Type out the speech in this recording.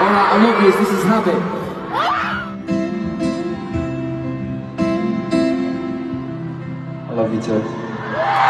Alright, I love you, This is Habit. I love you too.